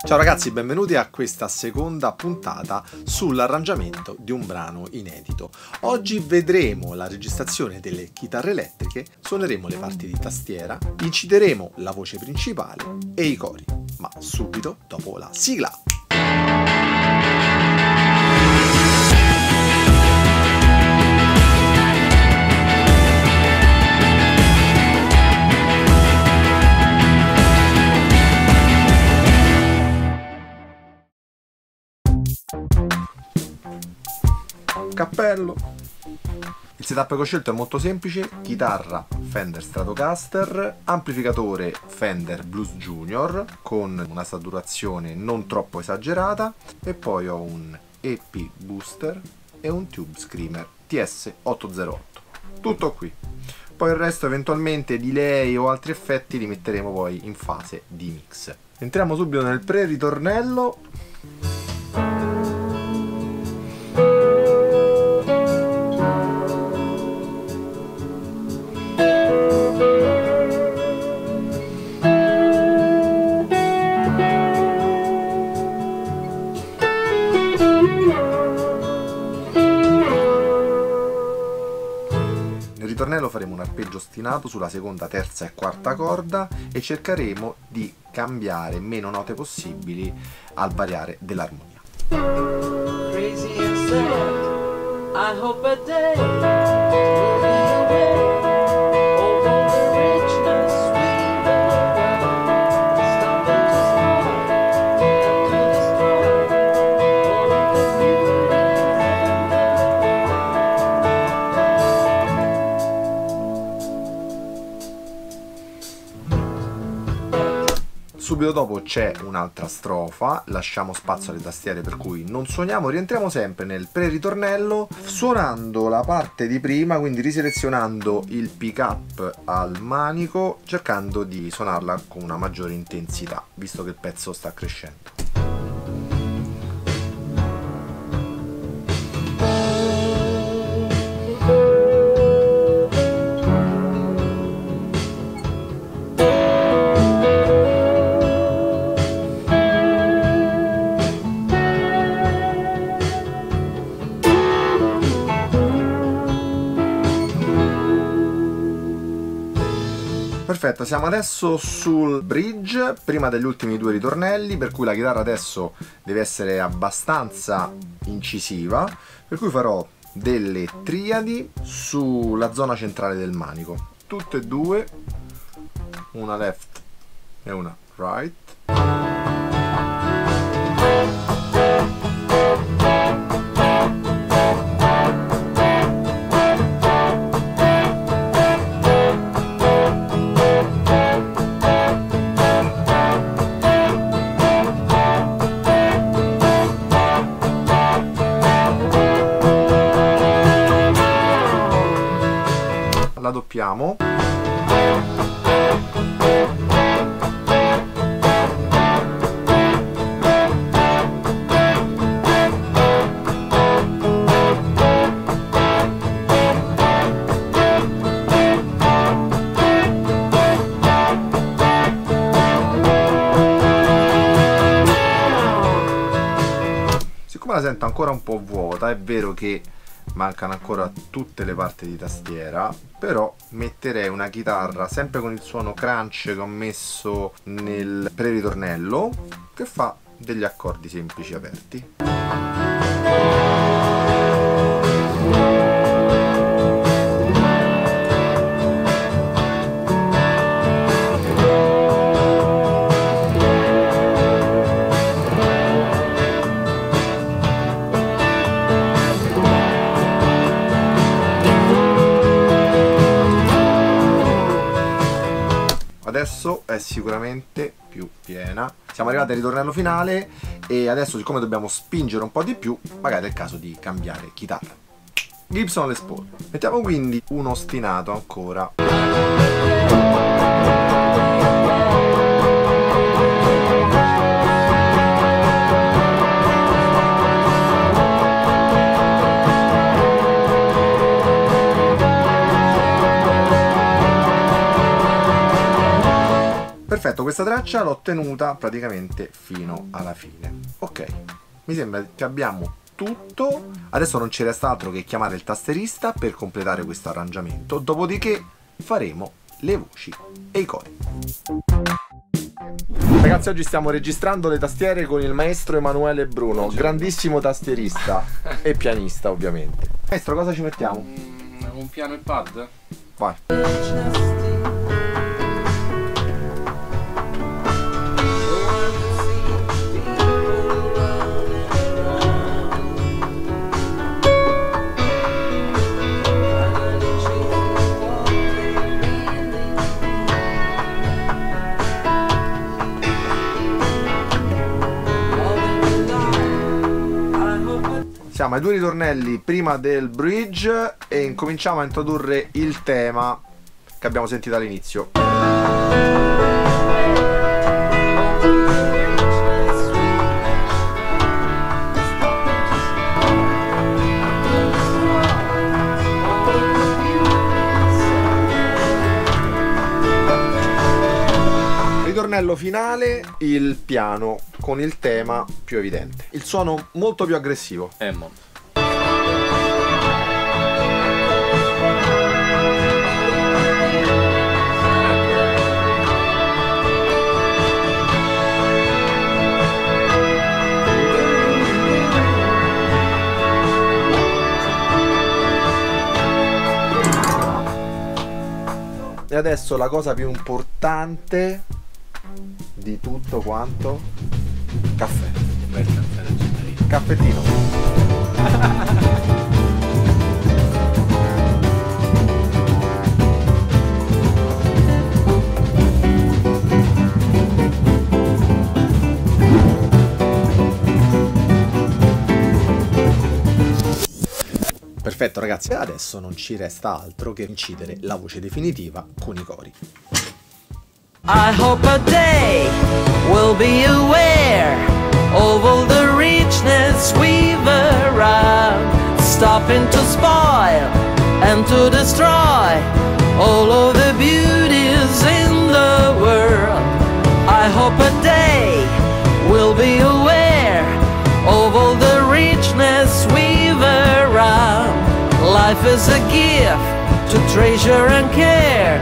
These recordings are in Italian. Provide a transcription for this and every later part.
Ciao ragazzi, benvenuti a questa seconda puntata sull'arrangiamento di un brano inedito. Oggi vedremo la registrazione delle chitarre elettriche, suoneremo le parti di tastiera, incideremo la voce principale e i cori, ma subito dopo la sigla. Cappello. Il setup che ho scelto è molto semplice, chitarra Fender Stratocaster, amplificatore Fender Blues Junior con una saturazione non troppo esagerata e poi ho un EP Booster e un Tube Screamer TS808. Tutto qui. Poi il resto eventualmente delay o altri effetti li metteremo poi in fase di mix. Entriamo subito nel pre-ritornello arpeggio ostinato sulla seconda, terza e quarta corda e cercheremo di cambiare meno note possibili al variare dell'armonia. Subito dopo c'è un'altra strofa, lasciamo spazio alle tastiere per cui non suoniamo, rientriamo sempre nel pre-ritornello suonando la parte di prima, quindi riselezionando il pick up al manico, cercando di suonarla con una maggiore intensità, visto che il pezzo sta crescendo. Perfetto, siamo adesso sul bridge, prima degli ultimi due ritornelli, per cui la chitarra adesso deve essere abbastanza incisiva, per cui farò delle triadi sulla zona centrale del manico, tutte e due, una left e una right. Doppiamo siccome la sento ancora un po' vuota è vero che mancano ancora tutte le parti di tastiera però metterei una chitarra sempre con il suono crunch che ho messo nel pre-ritornello che fa degli accordi semplici aperti adesso è sicuramente più piena. Siamo arrivati al ritornello finale e adesso siccome dobbiamo spingere un po' di più magari è il caso di cambiare chitarra. Gibson Les Paul. Mettiamo quindi un ostinato ancora questa traccia l'ho tenuta praticamente fino alla fine. Ok, mi sembra che abbiamo tutto. Adesso non ci resta altro che chiamare il tasterista per completare questo arrangiamento, dopodiché faremo le voci e i cori. Ragazzi, oggi stiamo registrando le tastiere con il maestro Emanuele Bruno, grandissimo tastierista e pianista, ovviamente. Maestro, cosa ci mettiamo? Un, un piano e pad? Vai. Siamo ai due ritornelli prima del bridge e incominciamo a introdurre il tema che abbiamo sentito all'inizio. Ritornello finale, il piano con il tema più evidente. Il suono molto più aggressivo. Hammond. E adesso la cosa più importante di tutto quanto caffè. Bel caffè da Gennarino. Caffettino. Perfetto ragazzi, adesso non ci resta altro che incidere la voce definitiva con i cori. I hope a day we'll be aware of all the richness we've around, stopping to spoil and to destroy all of the beauties in the world. I hope a day we'll be aware of all the richness we've around. Life is a gift to treasure and care.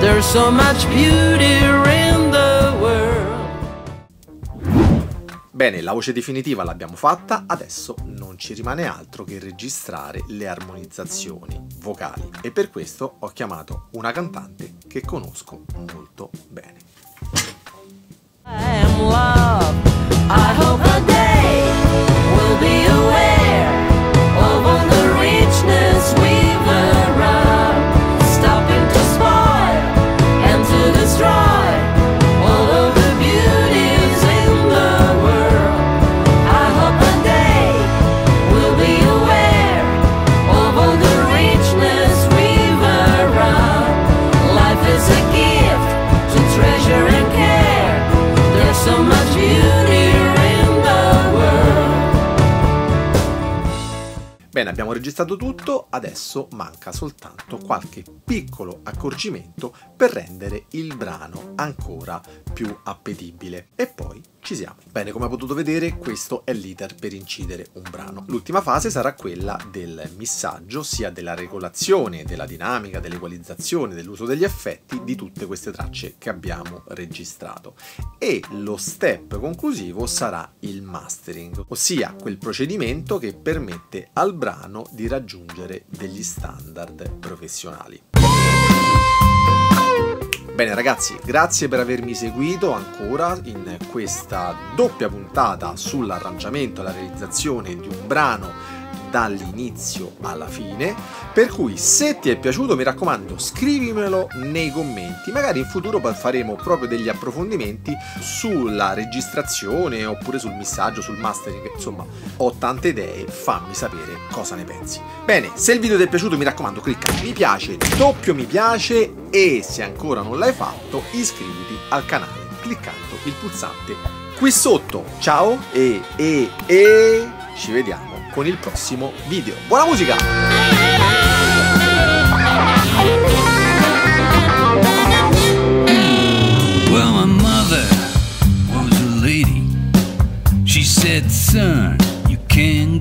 There's so much beauty in the world. Bene, la voce definitiva l'abbiamo fatta, adesso non ci rimane altro che registrare le armonizzazioni vocali e per questo ho chiamato una cantante che conosco molto bene. Bene, abbiamo registrato tutto, adesso manca soltanto qualche piccolo accorgimento per rendere il brano ancora più appetibile. E poi ci siamo. Bene, come potete vedere, questo è l'iter per incidere un brano. L'ultima fase sarà quella del missaggio, sia della regolazione, della dinamica, dell'equalizzazione, dell'uso degli effetti di tutte queste tracce che abbiamo registrato. E lo step conclusivo sarà il mastering, ossia quel procedimento che permette al brano di raggiungere degli standard professionali. Bene ragazzi, grazie per avermi seguito ancora in questa doppia puntata sull'arrangiamento e la realizzazione di un brano dall'inizio alla fine. Per cui se ti è piaciuto mi raccomando scrivimelo nei commenti. Magari in futuro faremo proprio degli approfondimenti sulla registrazione oppure sul missaggio, sul mastering. Insomma, ho tante idee, fammi sapere cosa ne pensi. Bene, se il video ti è piaciuto mi raccomando clicca mi piace, doppio mi piace e se ancora non l'hai fatto iscriviti al canale cliccando il pulsante qui sotto. Ciao e e e ci vediamo con il prossimo video. Buona musica! son, you can